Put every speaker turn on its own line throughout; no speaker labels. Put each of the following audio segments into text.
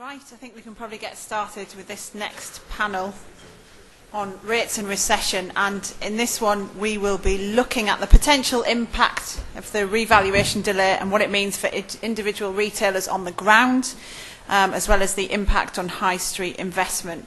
Right, I think we can probably get started with this next panel on rates and recession and in this one we will be looking at the potential impact of the revaluation delay and what it means for individual retailers on the ground um, as well as the impact on high street investment.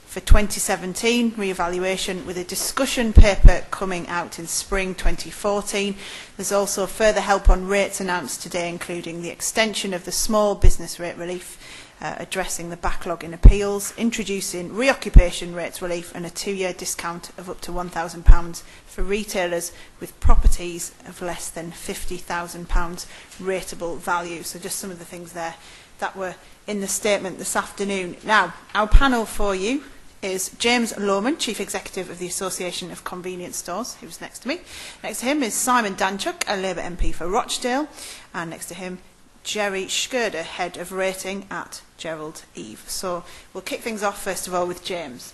for 2017 re-evaluation with a discussion paper coming out in spring 2014. There's also further help on rates announced today, including the extension of the small business rate relief uh, addressing the backlog in appeals, introducing reoccupation rates relief and a two-year discount of up to £1,000 for retailers with properties of less than £50,000 rateable value. So just some of the things there that were in the statement this afternoon. Now, our panel for you is James Lorman, Chief Executive of the Association of Convenience Stores, who's next to me. Next to him is Simon Danchuk, a Labour MP for Rochdale, and next to him Jerry Skirder, Head of Rating at Gerald Eve. So we'll kick things off first of all with James.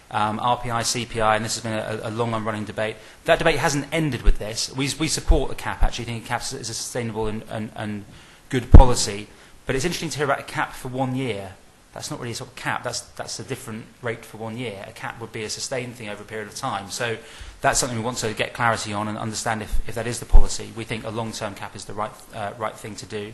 um, RPI, CPI, and this has been a, a long and running debate. That debate hasn't ended with this. We, we support the cap, actually, thinking cap is a sustainable and, and, and good policy. But it's interesting to hear about a cap for one year that's not really a sort of cap. That's that's a different rate for one year. A cap would be a sustained thing over a period of time. So that's something we want to get clarity on and understand if, if that is the policy. We think a long-term cap is the right uh, right thing to do.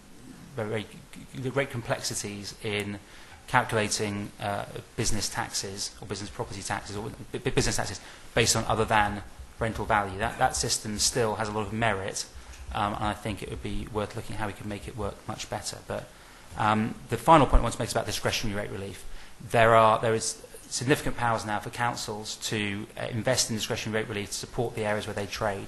very, very great complexities in calculating uh, business taxes or business property taxes or business taxes based on other than rental value. That, that system still has a lot of merit, um, and I think it would be worth looking at how we can make it work much better. But um, the final point I want to make is about discretionary rate relief. There, are, there is significant powers now for councils to uh, invest in discretionary rate relief to support the areas where they trade,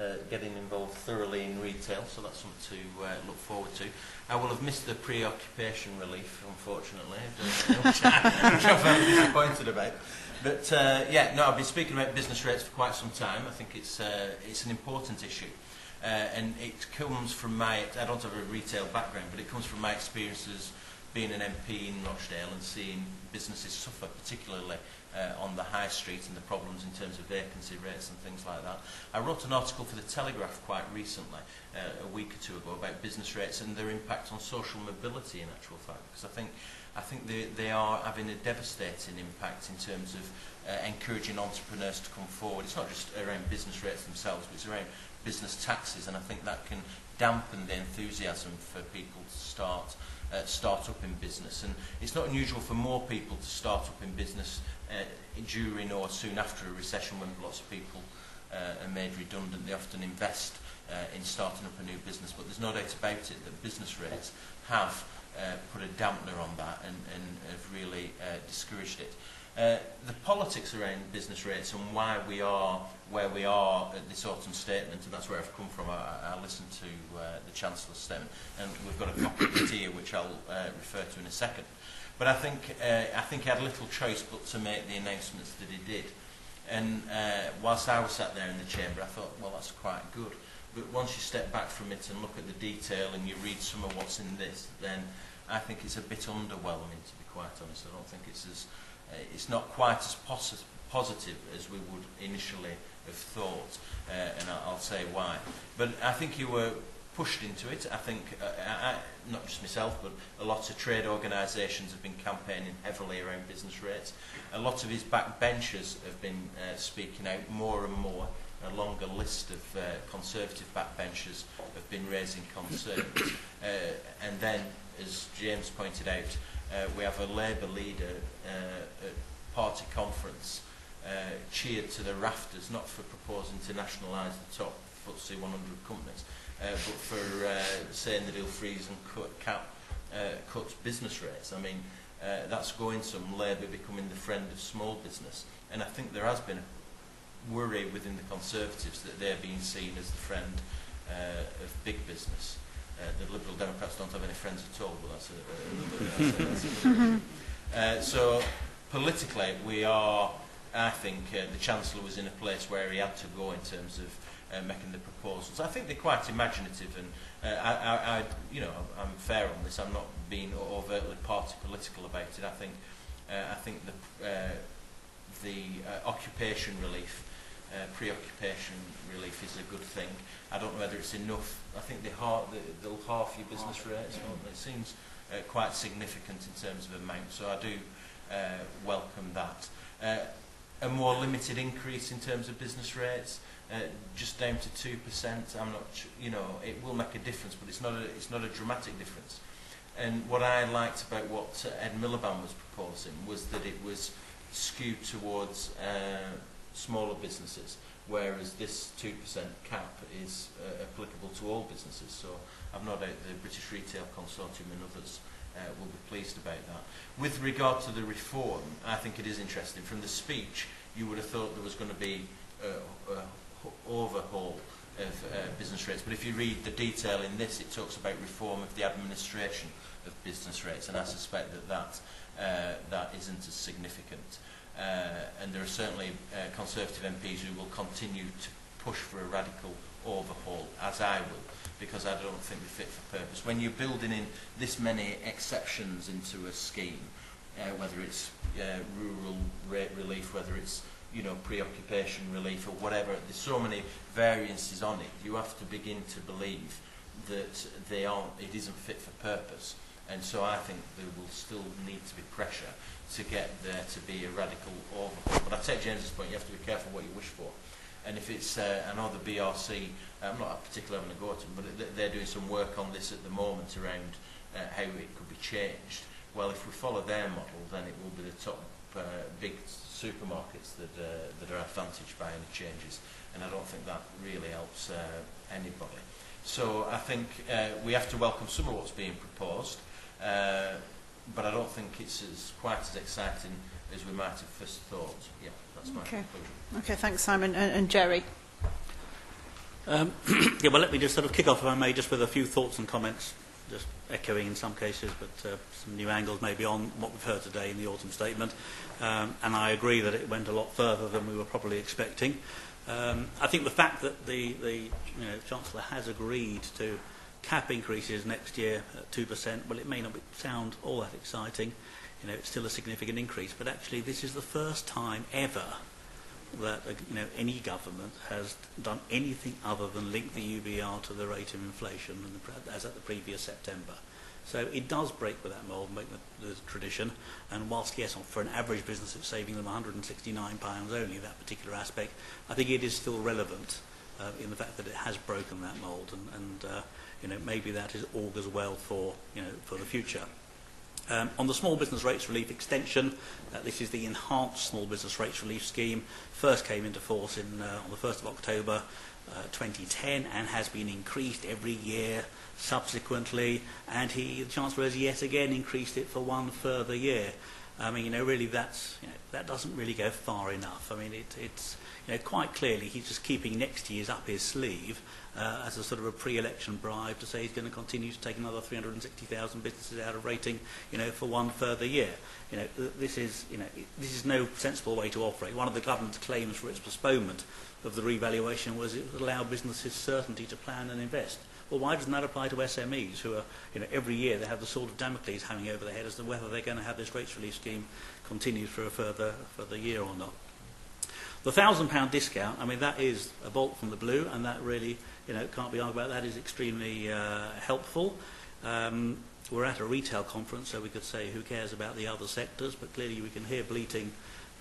uh, getting involved thoroughly in retail, so that's something to uh, look forward to. I will have missed the preoccupation relief, unfortunately, which I'm disappointed about. But uh, yeah, no, I've been speaking about business rates for quite some time. I think it's, uh, it's an important issue. Uh, and it comes from my, I don't have a retail background, but it comes from my experiences being an MP in Rochdale and seeing businesses suffer, particularly uh, on the high street and the problems in terms of vacancy rates and things like that. I wrote an article for The Telegraph quite recently, uh, a week or two ago, about business rates and their impact on social mobility in actual fact, because I think I think they, they are having a devastating impact in terms of uh, encouraging entrepreneurs to come forward. It's not just around business rates themselves, but it's around business taxes, and I think that can dampen the enthusiasm for people to start uh, start up in business. And it's not unusual for more people to start up in business Uh, during or soon after a recession when lots of people uh, are made redundant, they often invest uh, in starting up a new business. But there's no doubt about it that business rates have uh, put a dampener on that and, and have really uh, discouraged it. Uh, the politics around business rates and why we are where we are at this autumn statement, and that's where I've come from. I, I listened to uh, the Chancellor's statement, and we've got a copy of it here, which I'll uh, refer to in a second. But I think uh, I think he had little choice but to make the announcements that he did. And uh, whilst I was sat there in the chamber, I thought, well, that's quite good. But once you step back from it and look at the detail and you read some of what's in this, then I think it's a bit underwhelming, to be quite honest. I don't think it's as uh, it's not quite as posi positive as we would initially have thought, uh, and I'll, I'll say why. But I think you were pushed into it. I think, uh, I, not just myself, but a lot of trade organisations have been campaigning heavily around business rates. A lot of his backbenchers have been uh, speaking out more and more. A longer list of uh, conservative backbenchers have been raising concerns. uh, and then as James pointed out, uh, we have a Labour leader uh, at party conference uh, cheered to the rafters, not for proposing to nationalise the top FTSE 100 companies, uh, but for uh, saying that he'll freeze and cut, cap, uh, business rates. I mean, uh, that's going some Labour becoming the friend of small business. And I think there has been a worry within the Conservatives that they're being seen as the friend uh, of big business. Uh, the Liberal Democrats don't have any friends at all, but that's a, a, a, that's a, a uh, So politically, we are, I think, uh, the Chancellor was in a place where he had to go in terms of uh, making the proposals. I think they're quite imaginative, and uh, I, I, I, you know, I'm fair on this. I'm not being overtly party political about it. I think, uh, I think the uh, the uh, occupation relief uh, preoccupation relief is a good thing. I don't know whether it's enough. I think they half, they'll half your business half, rates. Yeah. It seems uh, quite significant in terms of amount, so I do uh, welcome that. Uh, a more limited increase in terms of business rates, uh, just down to 2%. I'm not, you know, it will make a difference, but it's not a, it's not a dramatic difference. And what I liked about what Ed Miliband was proposing was that it was skewed towards uh, smaller businesses, whereas this 2% cap is uh, applicable to all businesses. So I've not doubt the British Retail Consortium and others uh, will be pleased about that. With regard to the reform, I think it is interesting. From the speech, you would have thought there was going to be a, uh, a uh, overhaul of uh, business rates. But if you read the detail in this, it talks about reform of the administration of business rates, and I suspect that that, uh, that isn't as significant. Uh, and there are certainly uh, Conservative MPs who will continue to push for a radical overhaul, as I will, because I don't think they are fit for purpose. When you're building in this many exceptions into a scheme, uh, whether it's uh, rural rate relief, whether it's you know preoccupation relief or whatever, there's so many variances on it. You have to begin to believe that they aren't, it isn't fit for purpose. And so I think there will still need to be pressure to get there to be a radical overhaul. But I take James's point, you have to be careful what you wish for. And if it's, uh, I know the BRC, I'm not particularly having a go at them, but they're doing some work on this at the moment around uh, how it could be changed. Well, if we follow their model, then it will be the top uh, big supermarkets that, uh, that are advantaged by any changes. And I don't think that really helps uh, anybody. So I think uh, we have to welcome some of what's being proposed. Uh, but I don't think it's as quite as exciting as we might have first thought. Yeah, that's my
okay.
conclusion.
Okay, thanks Simon and, and Jerry.
Um, yeah, well, let me just sort of kick off, if I may, just with a few thoughts and comments, just echoing in some cases, but uh, some new angles maybe on what we've heard today in the autumn statement. Um, and I agree that it went a lot further than we were probably expecting. Um, I think the fact that the, the you know, Chancellor has agreed to cap increases next year at 2%, well, it may not be, sound all that exciting. You know, it's still a significant increase. But actually, this is the first time ever that uh, you know, any government has done anything other than link the UBR to the rate of inflation as at the previous September. So it does break with that mould, break the, the tradition. And whilst, yes, for an average business it's saving them £169 only, that particular aspect, I think it is still relevant uh, in the fact that it has broken that mould. And, and uh, you know, maybe that is augurs well for, you know, for the future. Um, on the small business rates relief extension, uh, this is the enhanced small business rates relief scheme. First came into force in, uh, on the 1st of October uh, 2010 and has been increased every year subsequently. And he, the Chancellor has yet again increased it for one further year. I mean, you know, really that's, you know, that doesn't really go far enough. I mean, it, it's, you know, quite clearly he's just keeping next year's up his sleeve uh, as a sort of a pre-election bribe to say he's going to continue to take another 360,000 businesses out of rating, you know, for one further year. You know, this is, you know, this is no sensible way to operate. One of the government's claims for its postponement of the revaluation was it would allow businesses certainty to plan and invest. Well, why doesn't that apply to SMEs who are, you know, every year they have the sword of Damocles hanging over their head as to whether they're going to have this rates relief scheme continued for a further, further year or not? The pound discount, I mean, that is a bolt from the blue, and that really, you know, can't be argued about. That is extremely uh, helpful. Um, we're at a retail conference, so we could say who cares about the other sectors, but clearly we can hear bleating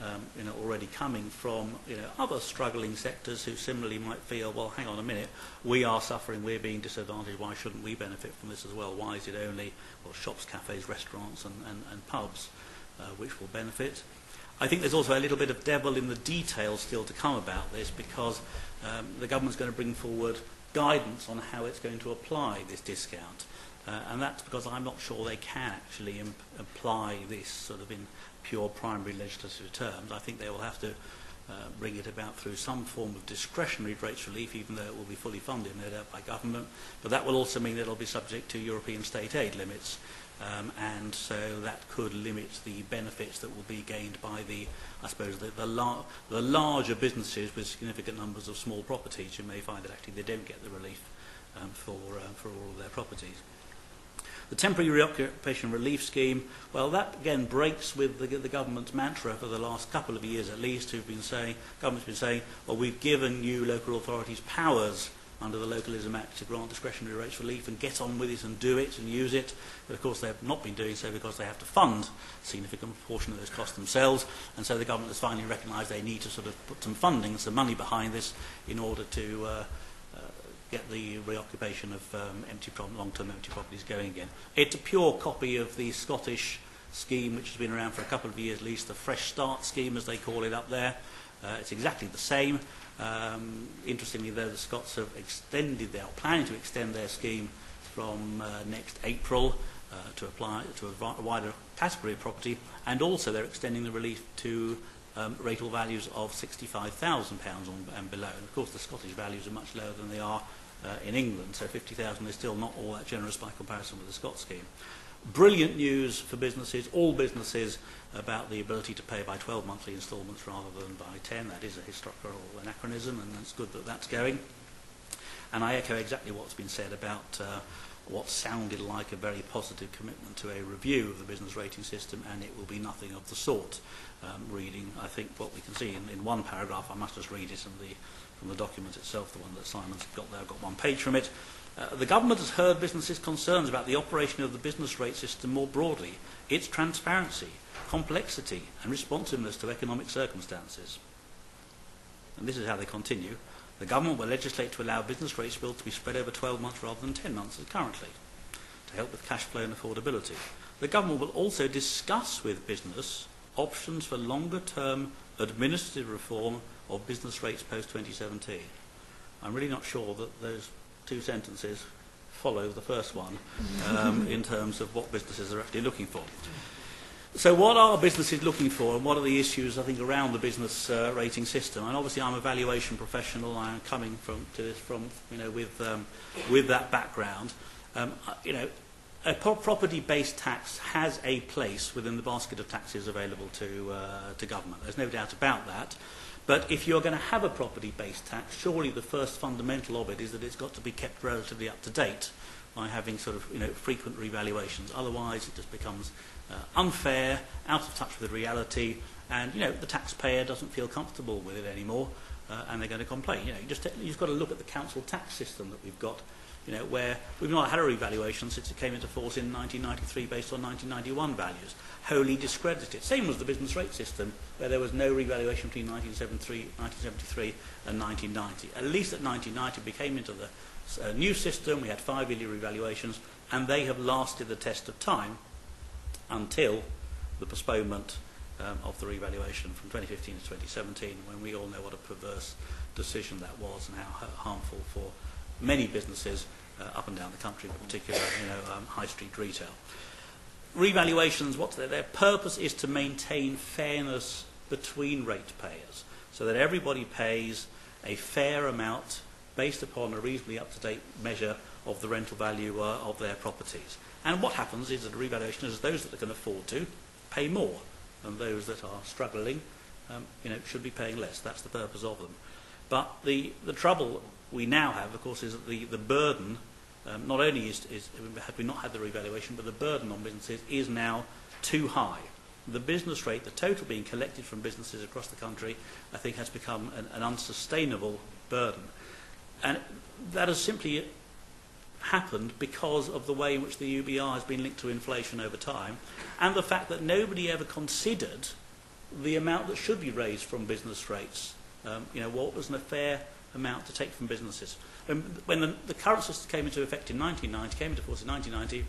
um, you know, already coming from you know, other struggling sectors who similarly might feel, well, hang on a minute, we are suffering, we're being disadvantaged, why shouldn't we benefit from this as well? Why is it only well, shops, cafes, restaurants and, and, and pubs uh, which will benefit? I think there's also a little bit of devil in the detail still to come about this because um, the government's going to bring forward guidance on how it's going to apply this discount. Uh, and that's because I'm not sure they can actually imp- apply this sort of in pure primary legislative terms. I think they will have to uh, bring it about through some form of discretionary rates relief, even though it will be fully funded, no doubt, by government. But that will also mean that it will be subject to European state aid limits, um, and so that could limit the benefits that will be gained by the, I suppose, the, the, lar the larger businesses with significant numbers of small properties who may find that actually they don't get the relief um, for, uh, for all of their properties. The temporary reoccupation relief scheme, well, that again breaks with the, the government's mantra for the last couple of years at least, who've been saying, government's been saying, well, we've given you local authorities powers under the Localism Act to grant discretionary rates relief and get on with it and do it and use it. But of course they have not been doing so because they have to fund a significant proportion of those costs themselves. And so the government has finally recognised they need to sort of put some funding, some money behind this in order to uh, uh, get the reoccupation of um, empty long-term empty properties going again. It's a pure copy of the Scottish scheme which has been around for a couple of years at least, the Fresh Start scheme as they call it up there, Uh, it's exactly the same. Um, interestingly, though, the Scots have extended, they are planning to extend their scheme from uh, next April uh, to apply to a wider category of property, and also they're extending the relief to um, rateable values of £65,000 and below. And of course, the Scottish values are much lower than they are uh, in England, so 50,000 is still not all that generous by comparison with the Scots scheme. Brilliant news for businesses, all businesses, about the ability to pay by 12 monthly instalments rather than by 10. That is a historical anachronism, and it's good that that's going. And I echo exactly what's been said about uh, what sounded like a very positive commitment to a review of the business rating system, and it will be nothing of the sort. Um, reading, I think, what we can see in, in one paragraph, I must just read it from the, from the document itself, the one that Simon's got there, I've got one page from it. Uh, the government has heard businesses' concerns about the operation of the business rate system more broadly, its transparency, complexity and responsiveness to economic circumstances. And this is how they continue. The government will legislate to allow business rates bills to be spread over 12 months rather than 10 months as currently, to help with cash flow and affordability. The government will also discuss with business options for longer-term administrative reform of business rates post-2017. I'm really not sure that those two sentences follow the first one um, in terms of what businesses are actually looking for. So what are businesses looking for and what are the issues, I think, around the business uh, rating system? And obviously I'm a valuation professional. I'm coming from, to this from, you know, with, um, with that background. Um, you know, a property-based tax has a place within the basket of taxes available to, uh, to government. There's no doubt about that. But if you're going to have a property-based tax, surely the first fundamental of it is that it's got to be kept relatively up to date by having sort of you know frequent revaluations. Otherwise, it just becomes uh, unfair, out of touch with the reality, and you know the taxpayer doesn't feel comfortable with it anymore, uh, and they're going to complain. You know, you just you've got to look at the council tax system that we've got you know, where we've not had a revaluation since it came into force in 1993 based on 1991 values, wholly discredited. Same was the business rate system, where there was no revaluation between 1973, 1973 and 1990. At least at 1990 we came into the uh, new system, we had five yearly revaluations, and they have lasted the test of time until the postponement um, of the revaluation from 2015 to 2017, when we all know what a perverse decision that was and how harmful for many businesses uh, up and down the country, in particular you know, um, high street retail. Revaluations, what's their, their purpose is to maintain fairness between ratepayers so that everybody pays a fair amount based upon a reasonably up-to-date measure of the rental value uh, of their properties. And what happens is that a revaluation is those that can afford to pay more and those that are struggling um, you know, should be paying less. That's the purpose of them. But the, the trouble we now have, of course, is that the, the burden um, not only is, is, have we not had the revaluation, but the burden on businesses is now too high. The business rate, the total being collected from businesses across the country, I think has become an, an unsustainable burden. And that has simply happened because of the way in which the UBR has been linked to inflation over time and the fact that nobody ever considered the amount that should be raised from business rates. Um, you know, what was an fair amount to take from businesses. Um, when the, the current system came into effect in 1990, came into force in 1990,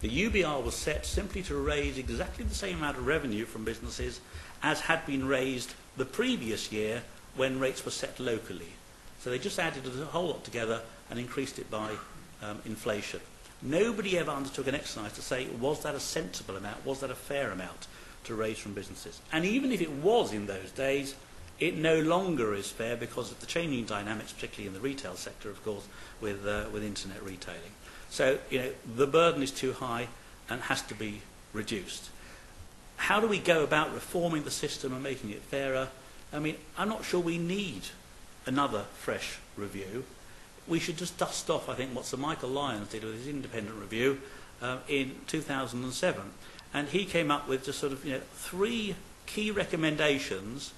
the UBR was set simply to raise exactly the same amount of revenue from businesses as had been raised the previous year when rates were set locally. So they just added a whole lot together and increased it by um, inflation. Nobody ever undertook an exercise to say, was that a sensible amount, was that a fair amount to raise from businesses? And even if it was in those days, it no longer is fair because of the changing dynamics, particularly in the retail sector, of course, with, uh, with internet retailing. So, you know, the burden is too high and has to be reduced. How do we go about reforming the system and making it fairer? I mean, I'm not sure we need another fresh review. We should just dust off, I think, what Sir Michael Lyons did with his independent review uh, in 2007. And he came up with just sort of, you know, three key recommendations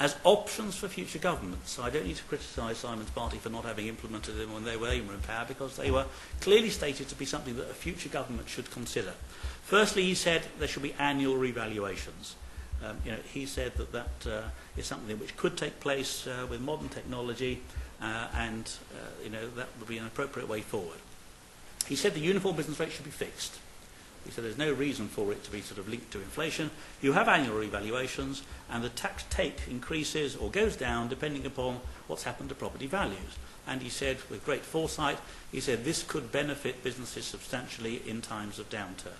as options for future governments. So I don't need to criticise Simon's party for not having implemented them when they were in power because they were clearly stated to be something that a future government should consider. Firstly, he said there should be annual revaluations. Um, you know, he said that that uh, is something which could take place uh, with modern technology uh, and uh, you know, that would be an appropriate way forward. He said the uniform business rate should be fixed. He said there's no reason for it to be sort of linked to inflation. You have annual revaluations, and the tax take increases or goes down depending upon what's happened to property values. And he said, with great foresight, he said this could benefit businesses substantially in times of downturn.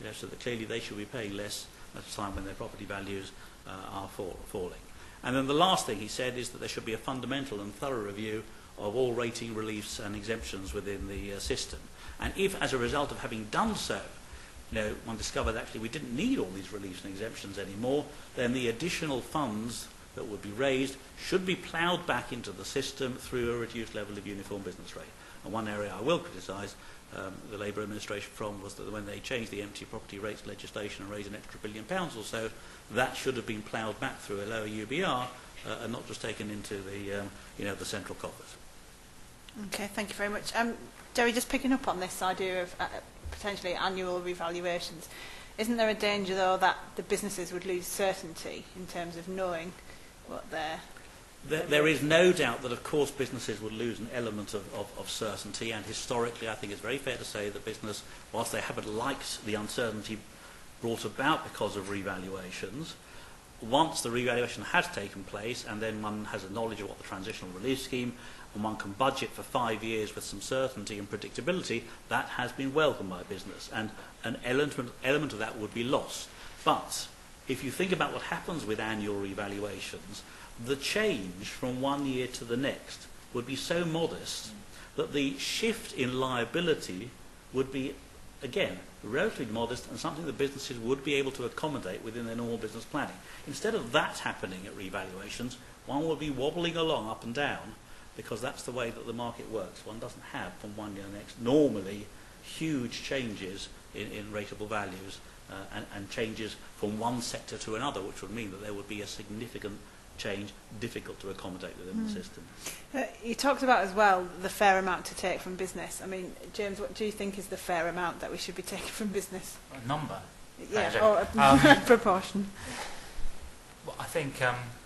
You know, so that clearly they should be paying less at a time when their property values uh, are fall, falling. And then the last thing he said is that there should be a fundamental and thorough review of all rating reliefs and exemptions within the uh, system. And if, as a result of having done so, you know, one discovered actually we didn't need all these reliefs and exemptions anymore, then the additional funds that would be raised should be ploughed back into the system through a reduced level of uniform business rate. And one area I will criticise um, the Labour administration from was that when they changed the empty property rates legislation and raised an extra billion pounds or so, that should have been ploughed back through a lower UBR uh, and not just taken into the, um, you know, the central coffers.
Okay, thank you very much. Um, Jerry, just picking up on this idea of uh, potentially annual revaluations. Isn't there a danger, though, that the businesses would lose certainty in terms of knowing what their
There, there is no doubt that, of course, businesses would lose an element of, of, of certainty, and historically, I think it's very fair to say that business, whilst they haven't liked the uncertainty brought about because of revaluations, once the revaluation has taken place, and then one has a knowledge of what the transitional relief scheme and one can budget for five years with some certainty and predictability, that has been welcomed by business. And an element, element of that would be loss. But if you think about what happens with annual revaluations, the change from one year to the next would be so modest that the shift in liability would be, again, relatively modest and something that businesses would be able to accommodate within their normal business planning. Instead of that happening at revaluations, one would be wobbling along up and down because that's the way that the market works. One doesn't have from one year to the next normally huge changes in, in rateable values uh, and, and changes from one sector to another, which would mean that there would be a significant change difficult to accommodate within mm. the hmm. system.
Uh, you talked about as well the fair amount to take from business. I mean, James, what do you think is the fair amount that we should be taking from business?
A number.
Yeah, or a um, proportion.
Well, I think um,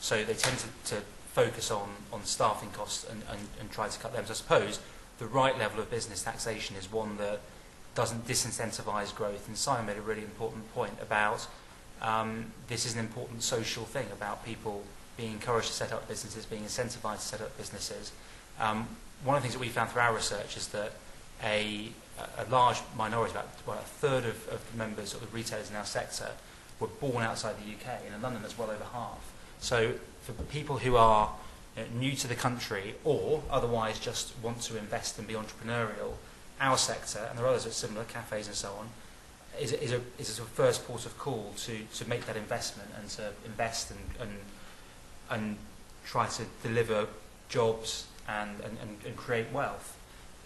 So they tend to, to focus on, on staffing costs and, and, and try to cut them. So I suppose the right level of business taxation is one that doesn't disincentivize growth. And Simon made a really important point about um, this is an important social thing about people being encouraged to set up businesses, being incentivized to set up businesses. Um, one of the things that we found through our research is that a, a large minority, about well, a third of, of the members of the retailers in our sector, were born outside the UK, and in London it's well over half. So for people who are uh, new to the country or otherwise just want to invest and be entrepreneurial, our sector, and there are others that are similar, cafes and so on, is, is, a, is a sort of first port of call to, to make that investment and to invest and, and, and try to deliver jobs and, and, and create wealth.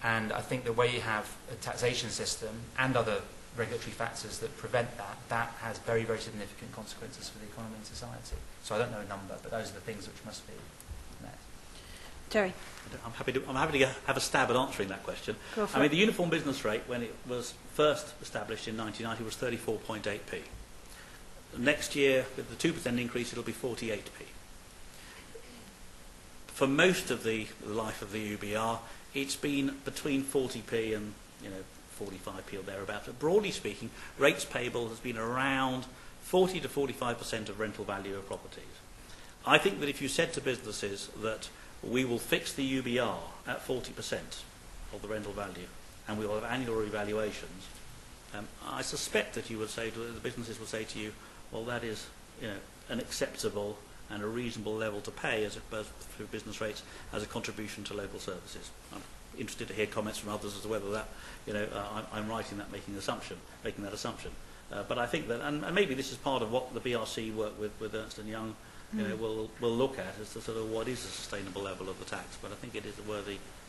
And I think the way you have a taxation system and other regulatory factors that prevent that, that has very, very significant consequences for the economy and society. So I don't know a number, but those are the things which must be
Terry.
I'm happy to, I'm happy to have a stab at answering that question. I mean, the uniform business rate, when it was first established in 1990, was 34.8p. Next year, with the 2% increase, it'll be 48p. For most of the life of the UBR, it's been between 40p and you know 45p or thereabouts. But broadly speaking, rates payable has been around 40 to 45% of rental value of properties. I think that if you said to businesses that we will fix the UBR at 40% of the rental value and we will have annual revaluations. Um, I suspect that you would say, to, the businesses would say to you, well that is you know, an acceptable and a reasonable level to pay as a, for business rates as a contribution to local services. I'm interested to hear comments from others as to whether that, you know, uh, I'm, I'm right in that making assumption, making that assumption. Uh, but I think that, and, and maybe this is part of what the BRC work with, with Ernst Young you mm. uh, know, we'll, we'll look at as to sort of what is a sustainable level of the tax. But I think it is a worthy,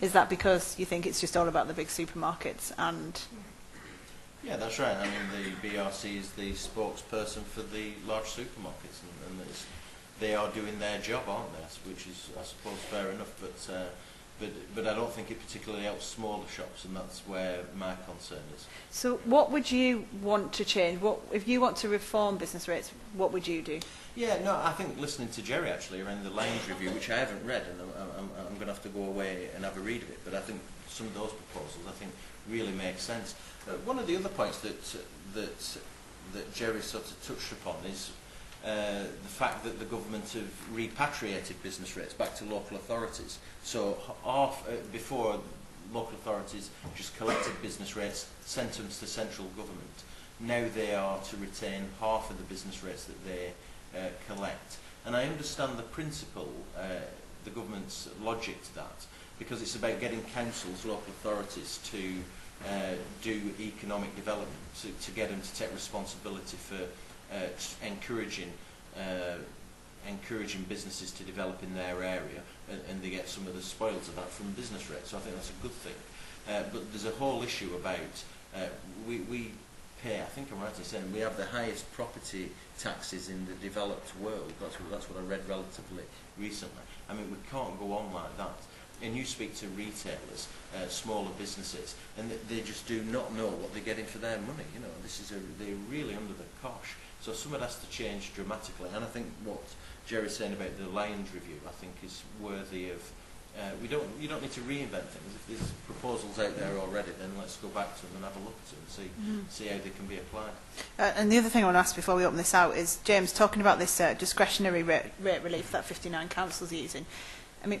Is that because you think it's just all about the big supermarkets and?
Yeah, that's right. I mean, the BRC is the spokesperson for the large supermarkets, and, and they are doing their job, aren't they? Which is, I suppose, fair enough. But uh, but but I don't think it particularly helps smaller shops, and that's where my concern is.
So, what would you want to change? What if you want to reform business rates? What would you do?
Yeah, no, I think listening to Jerry actually around the Lions review, which I haven't read, and I'm, I'm, I'm going to have to go away and have a read of it. But I think some of those proposals, I think, really make sense. Uh, one of the other points that that that Jerry sort of touched upon is uh, the fact that the government have repatriated business rates back to local authorities. So half, uh, before, local authorities just collected business rates, sent them to central government. Now they are to retain half of the business rates that they uh, collect. And I understand the principle, uh, the government's logic to that, because it's about getting councils, local authorities to uh, do economic development, to, to get them to take responsibility for Uh, encouraging uh, encouraging businesses to develop in their area and, and, they get some of the spoils of that from business rates. So I think that's a good thing. Uh, but there's a whole issue about uh, we, we pay, I think I'm right in saying, we have the highest property taxes in the developed world. That's what, that's what I read relatively recently. I mean, we can't go on like that. And you speak to retailers, uh, smaller businesses, and th they just do not know what they're getting for their money. You know, this is a, they're really under the cosh. So some has to change dramatically. And I think what Jerry's saying about the Lions review, I think is worthy of. Uh, we don't, you don't need to reinvent things. If there's proposals out there already, then let's go back to them and have a look at them and see,
mm. -hmm.
see how they can be applied.
Uh, and the other thing I want to ask before we open this out is, James, talking about this uh, discretionary rate, rate relief that 59 councils are using, I mean,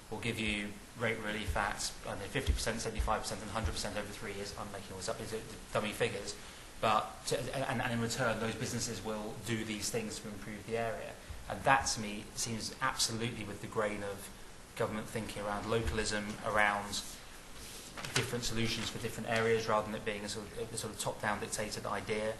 we'll give you rate relief at I don't know, 50%, 75%, and 100% over three years. I'm making all this up, these are dummy figures but to, and, and in return, those businesses will do these things to improve the area. And that, to me, seems absolutely with the grain of government thinking around localism, around different solutions for different areas, rather than it being a sort of, sort of top-down dictated idea.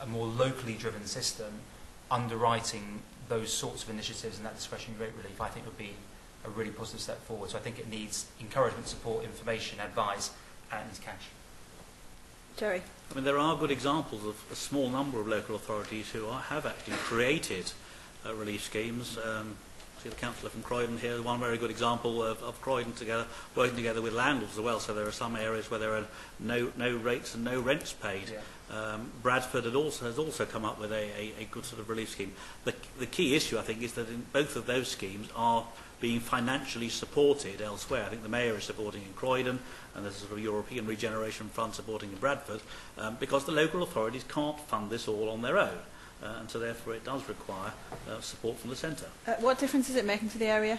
a more locally driven system, underwriting those sorts of initiatives and that discretionary rate relief, I think would be a really positive step forward. So I think it needs encouragement, support, information, advice, and cash.
Jerry.
I mean, there are good examples of a small number of local authorities who are, have actually created uh, relief schemes. Um, see the councillor from Croydon here, one very good example of, of Croydon together, working together with landlords as well. So there are some areas where there are no, no rates and no rents paid.
Yeah.
Um, Bradford had also, has also come up with a, a, a good sort of relief scheme. The, the key issue, I think, is that in both of those schemes are being financially supported elsewhere. I think the mayor is supporting in Croydon and is a sort of European Regeneration Fund supporting in Bradford, um, because the local authorities can't fund this all on their own. Uh, and so therefore it does require uh, support from the centre.
Uh, what difference is it making to the area?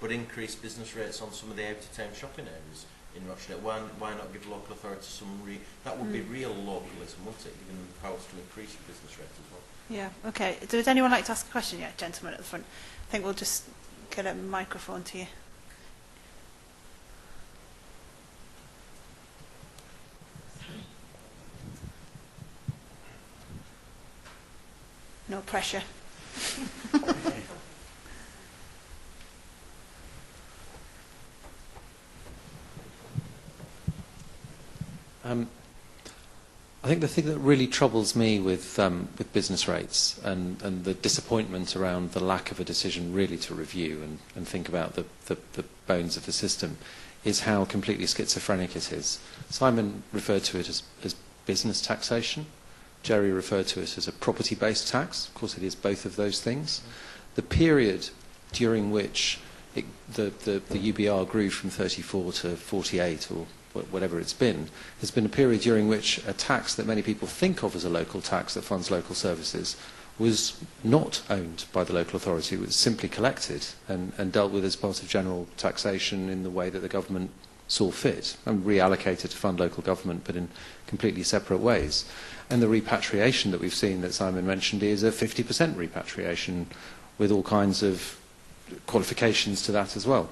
but
increase business rates on some of the out-of-town shopping areas in Rochdale. Why, why not give local authorities some re that would mm. be
hmm.
real localism, wouldn't it? Giving them the powers to increase business rates as well.
Yeah, okay. Does anyone like to ask a question yet, gentlemen at the front? I think we'll just get a microphone to you. No pressure.
um, I think the thing that really troubles me with um, with business rates and, and the disappointment around the lack of a decision really to review and, and think about the, the, the bones of the system is how completely schizophrenic it is. Simon referred to it as, as business taxation. Jerry referred to it as a property based tax. Of course, it is both of those things. The period during which it, the, the, the UBR grew from 34 to 48 or whatever it's been, has been a period during which a tax that many people think of as a local tax that funds local services was not owned by the local authority. It was simply collected and, and dealt with as part of general taxation in the way that the government saw fit and reallocated to fund local government, but in completely separate ways. And the repatriation that we've seen that Simon mentioned is a 50% repatriation with all kinds of qualifications to that as well.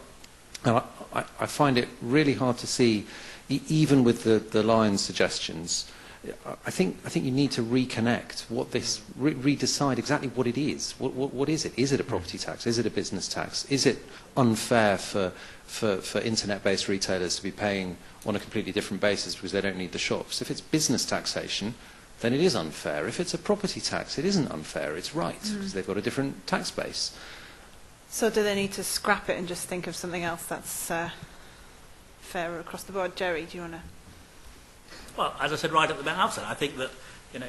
And I, I, find it really hard to see, even with the, the Lions suggestions, I think, I think you need to reconnect what this, redecide exactly what it is. What, what, what is it? Is it a property tax? Is it a business tax? Is it unfair for, for, for internet based retailers to be paying on a completely different basis because they don't need the shops? If it's business taxation, then it is unfair. If it's a property tax, it isn't unfair, it's right, because mm. they've got a different tax base.
So do they need to scrap it and just think of something else that's uh, fairer across the board? Jerry, do you want to...
Well, as I said right at the outset, I think that you know,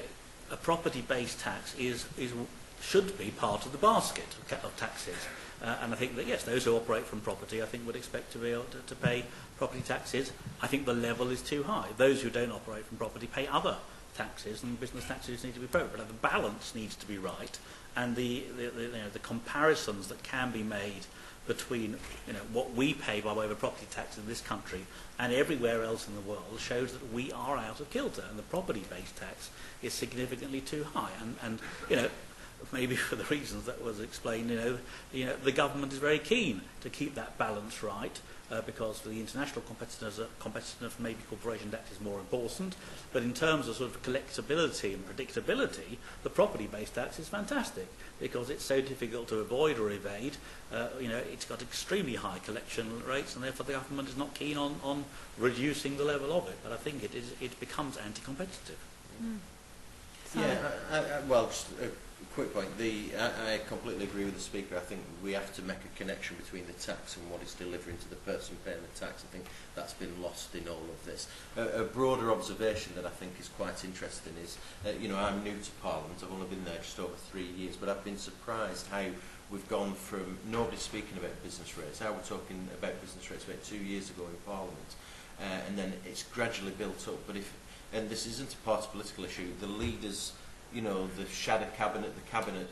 a property-based tax is, is, should be part of the basket of taxes. Uh, and I think that, yes, those who operate from property, I think, would expect to be able to, to pay property taxes. I think the level is too high. Those who don't operate from property pay other taxes, and business taxes need to be appropriate. But the balance needs to be right, and the, the, the, you know, the comparisons that can be made between you know, what we pay by way of a property tax in this country and everywhere else in the world shows that we are out of kilter and the property-based tax is significantly too high. And, and you know, maybe for the reasons that was explained, you know, you know, the government is very keen to keep that balance right uh, because for the international competitors, uh, competitors maybe Corporation debt is more important. But in terms of sort of collectability and predictability, the property-based tax is fantastic because it's so difficult to avoid or evade. Uh, you know, it's got extremely high collection rates, and therefore the government is not keen on, on reducing the level of it. But I think it is it becomes anti-competitive. Mm.
yeah, I, I, well, just, uh, quick point. The, I, I completely agree with the speaker. I think we have to make a connection between the tax and what is delivering to the person paying the tax. I think that's been lost in all of this. A, a broader observation that I think is quite interesting is, uh, you know, I'm new to Parliament. I've only been there just over three years, but I've been surprised how we've gone from nobody speaking about business rates. How we're talking about business rates about two years ago in Parliament, uh, and then it's gradually built up. But if and this isn't a part political issue, the leaders you know, the shadow cabinet, the cabinet,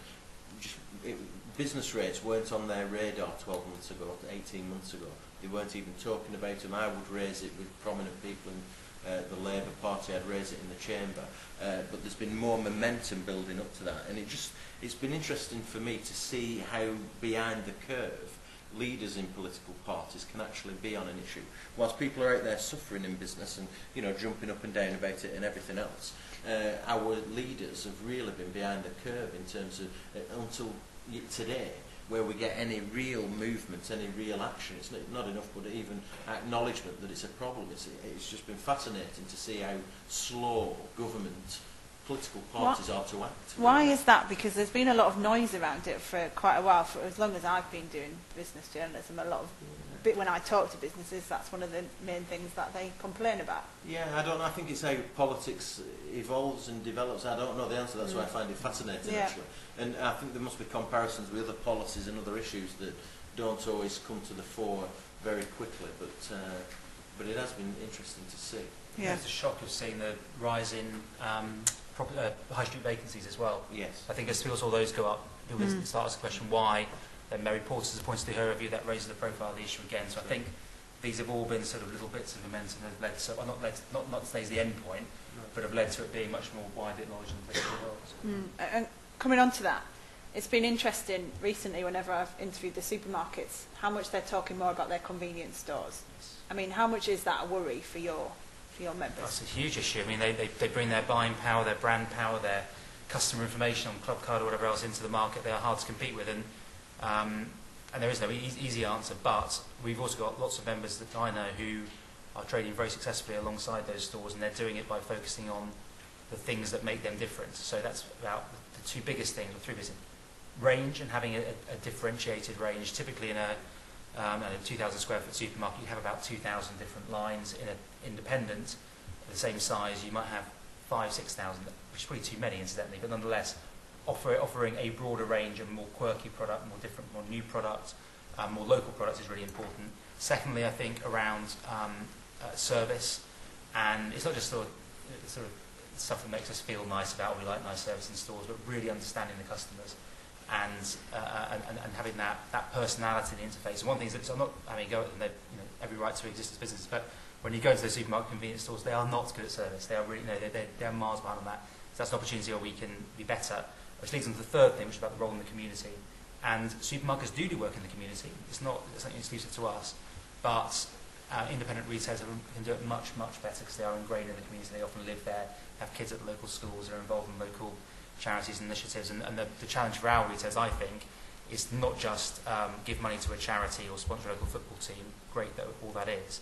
just, it, business rates weren't on their radar 12 months ago, 18 months ago. They weren't even talking about them. I would raise it with prominent people in uh, the Labour Party. I'd raise it in the chamber. Uh, but there's been more momentum building up to that. And it just, it's been interesting for me to see how behind the curve leaders in political parties can actually be on an issue. Whilst people are out there suffering in business and, you know, jumping up and down about it and everything else, uh, our leaders have really been behind the curve in terms of uh, until today where we get any real movement, any real action. It's not enough, but even acknowledgement that it's a problem. It's, it's just been fascinating to see how slow government political parties what? are to act.
Why is that? Because there's been a lot of noise around it for quite a while, for as long as I've been doing business journalism, a lot of when I talk to businesses, that's one of the main things that they complain about.
Yeah, I don't know. I think it's how politics evolves and develops. I don't know the answer. That's mm. why I mm. find it fascinating,
yeah.
actually. And I think there must be comparisons with other policies and other issues that don't always come to the fore very quickly. But uh, but it has been interesting to see.
Yeah.
There's a shock of seeing the rise in um, uh, high street vacancies as well.
Yes.
I think as people saw those go up, people
mm.
start asking the question why then Mary Porter's appointed to her review that raises the profile of the issue again. So I think these have all been sort of little bits of momentum that have led to, well, not led, to, not not today's the end point, no. but have led to it being much more widely acknowledged in the world.
Mm. And coming on to that, it's been interesting recently whenever I've interviewed the supermarkets how much they're talking more about their convenience stores. Yes. I mean, how much is that a worry for your for your members?
That's a huge issue. I mean, they, they, they bring their buying power, their brand power, their customer information on club card or whatever else into the market. They are hard to compete with, and um, and there is no e easy answer, but we've also got lots of members that I know who are trading very successfully alongside those stores, and they're doing it by focusing on the things that make them different. So that's about the two biggest things, or three biggest things. Range and having a, a differentiated range. Typically in a, um, in a 2,000 square foot supermarket, you have about 2,000 different lines. In an independent, the same size, you might have five, 6,000, which is probably too many, incidentally, but nonetheless, offer, offering a broader range and more quirky product, more different, more new products, um, more local products is really important. Secondly, I think around um, uh, service, and it's not just sort of, sort of stuff that makes us feel nice about we like nice service in stores, but really understanding the customers and, uh, uh and, and having that, that personality in the interface. And one thing is that I'm not, I mean, go, and they've you know, every right to exist as businesses, but when you go into those supermarket convenience stores, they are not good at service. They are really, you know, they're, they're, they're miles behind on that. So that's an opportunity where we can be better. Which leads on to the third thing, which is about the role in the community. And supermarkets do do work in the community. It's not something exclusive to us, but uh, independent retailers can do it much, much better because they are ingrained in the community. They often live there, have kids at the local schools, are involved in local charities and initiatives. And, and the, the challenge for our retailers, I think, is not just um, give money to a charity or sponsor a local football team, great though all that is,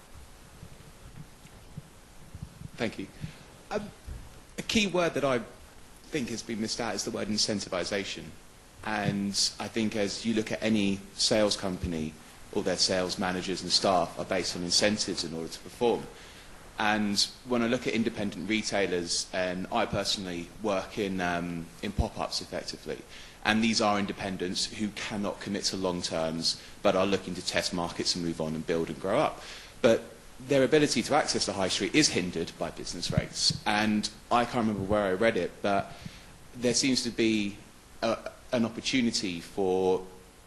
Thank you. Um, a key word that I think has been missed out is the word incentivisation. And I think as you look at any sales company, all their sales managers and staff are based on incentives in order to perform. And when I look at independent retailers, and um, I personally work in, um, in pop-ups effectively, and these are independents who cannot commit to long terms but are looking to test markets and move on and build and grow up. But their ability to access the high street is hindered by business rates. And I can't remember where I read it, but there seems to be a, an opportunity for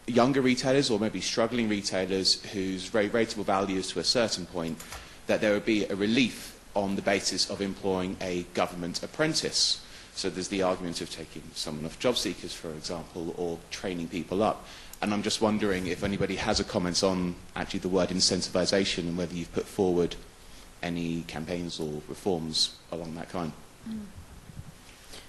younger retailers or maybe struggling retailers whose rateable value is to a certain point, that there would be a relief on the basis of employing a government apprentice. So there's the argument of taking someone off job seekers, for example, or training people up. And I'm just wondering if anybody has a comment on actually the word incentivisation and whether you've put forward any campaigns or reforms along that kind.
Mm.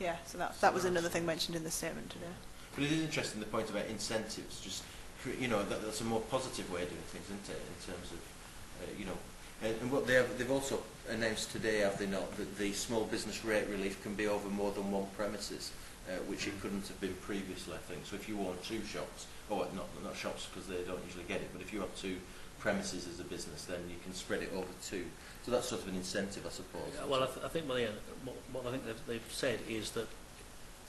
Yeah,
so that,
so that was another thing mentioned in the statement today.
But it is interesting the point about incentives, just you know, that, that's a more positive way of doing things, isn't it, in terms of, uh, you know, and, and what they have, they've also announced today, have they not, that the small business rate relief can be over more than one premises, uh, which it mm. couldn't have been previously, I think. So if you own two shops, or not, not shops because they don't usually get it, but if you have two premises as a business, then you can spread it over two. So that's sort of an incentive, I suppose.
Yeah, well, I, th I think well, yeah, what, what I think they've, they've said is that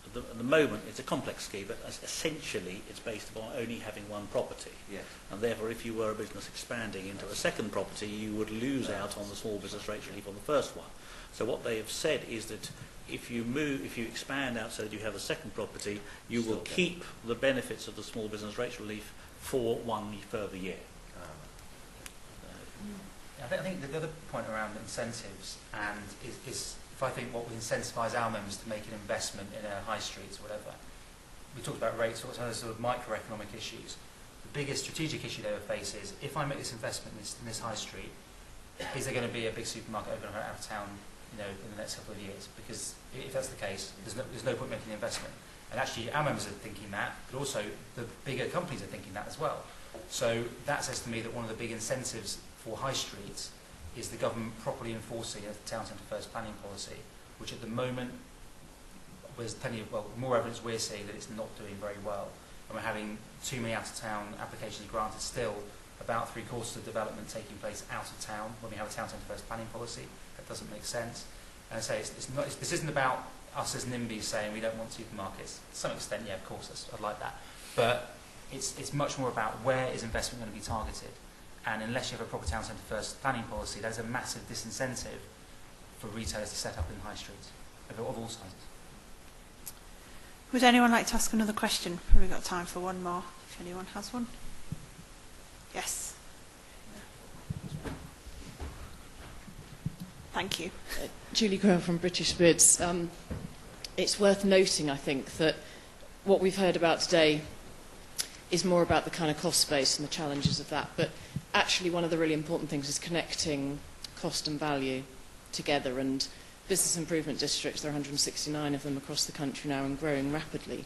at the, at the moment it's a complex scheme, but essentially it's based upon only having one property.
Yes.
And therefore, if you were a business expanding into a second property, you would lose out on the small business rate relief on the first one. So what they have said is that if you move, if you expand out so that you have a second property, you
Still will
keep the benefits of the small business rate relief for one further year.
Ah. I, think, I think the other point around incentives and is, is if I think what would incentivise our members to make an investment in a high street or whatever, we talked about rates, all other sort of microeconomic issues. The biggest strategic issue they would face is if I make this investment in this, in this high street, is there going to be a big supermarket open out of town you know, in the next couple of years? Because if that's the case, there's no, there's no point making the investment. And actually, our members are thinking that, but also the bigger companies are thinking that as well. So that says to me that one of the big incentives for high streets is the government properly enforcing a town centre first planning policy, which at the moment there's plenty of well more evidence we're seeing that it's not doing very well, and we're having too many out of town applications granted still. About three quarters of development taking place out of town when we have a town centre first planning policy that doesn't make sense. And I say it's, it's not, it's, this isn't about us as NIMBY saying we don't want supermarkets. To some extent, yeah, of course, I'd like that. But it's, it's much more about where is investment going to be targeted. And unless you have a proper town centre first planning policy, that is a massive disincentive for retailers to set up in high streets of, of all sizes.
Would anyone like to ask another question? We've got time for one more, if anyone has one. Yes. Thank you.
Uh, Julie Graham from British Bids. Um, it's worth noting, I think, that what we've heard about today is more about the kind of cost base and the challenges of that. But actually one of the really important things is connecting cost and value together and business improvement districts, there are 169 of them across the country now and growing rapidly,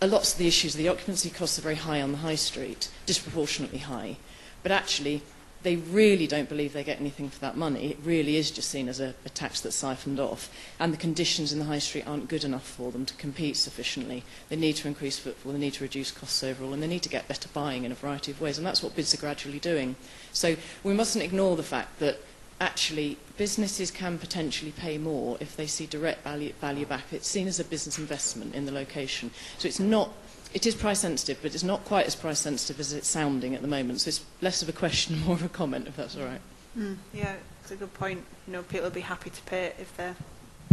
a lot of the issues, the occupancy costs are very high on the high street, disproportionately high. But actually, they really don't believe they get anything for that money. It really is just seen as a, a tax that's siphoned off. And the conditions in the high street aren't good enough for them to compete sufficiently. They need to increase footfall, they need to reduce costs overall, and they need to get better buying in a variety of ways. And that's what bids are gradually doing. So we mustn't ignore the fact that actually businesses can potentially pay more if they see direct value, value back. It's seen as a business investment in the location. So it's not, it is price sensitive, but it's not quite as price sensitive as it's sounding at the moment. So it's less of a question, more of a comment, if that's all right.
Mm, yeah, it's a good point. You know, people will be happy to pay it if they're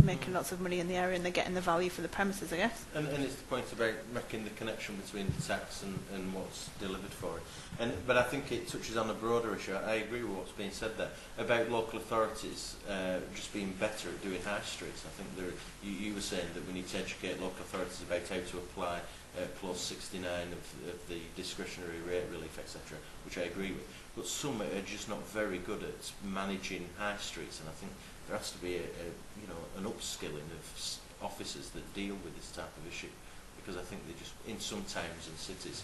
making lots of money in the area and they're getting the value for the premises, I guess.
And, and it's the point about making the connection between the tax and, and what's delivered for it. And, but I think it touches on a broader issue. I agree with what's being said there about local authorities uh, just being better at doing high streets. I think there, you, you were saying that we need to educate local authorities about how to apply uh, clause 69 of, of the discretionary rate relief, etc., which I agree with. But some are just not very good at managing high streets, and I think there has to be a, a you know an upskilling of officers that deal with this type of issue because I think they just in some towns and cities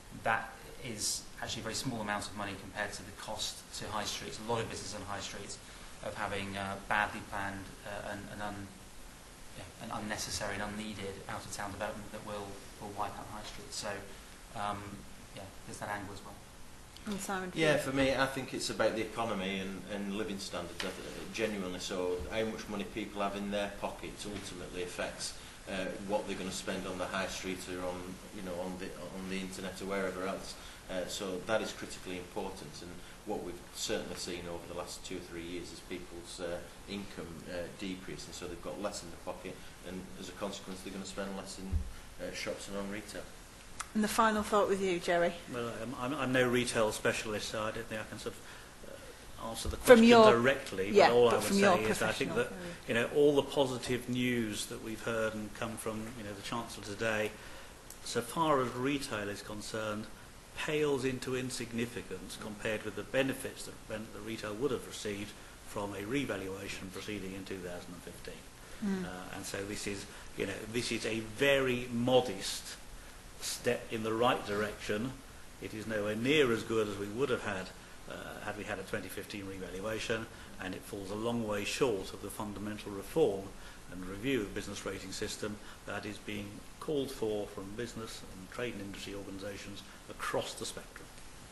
that is actually a very small amount of money compared to the cost to high streets a lot of businesses on high streets of having uh, badly planned uh, and, and un, yeah, an unnecessary and unneeded out of town development that will, will wipe out high streets so um, yeah there's that angle as well
and Simon
yeah for me I think it's about the economy and, and living standards uh, genuinely so how much money people have in their pockets ultimately affects uh, what they're going to spend on the high street or on you know on the on the internet or wherever else. Uh, so that is critically important, and what we've certainly seen over the last two or three years is people's uh, income uh, and so they've got less in the pocket, and as a consequence, they're going to spend less in uh, shops and on retail.
And the final thought with you, Jerry.
Well, I'm, um, I'm, I'm no retail specialist, so I don't think I can sort of answer the question
your,
directly,
yeah,
but all
but
I would say is I think that you know all the positive news that we've heard and come from you know the Chancellor today, so far as retail is concerned, pales into insignificance compared with the benefits that the retail would have received from a revaluation proceeding in 2015.
Mm.
Uh, and so this is, you know, this is a very modest step in the right direction. It is nowhere near as good as we would have had uh, had we had a 2015 revaluation, and it falls a long way short of the fundamental reform and review of business rating system that is being called for from business and trade and industry organisations across the spectrum.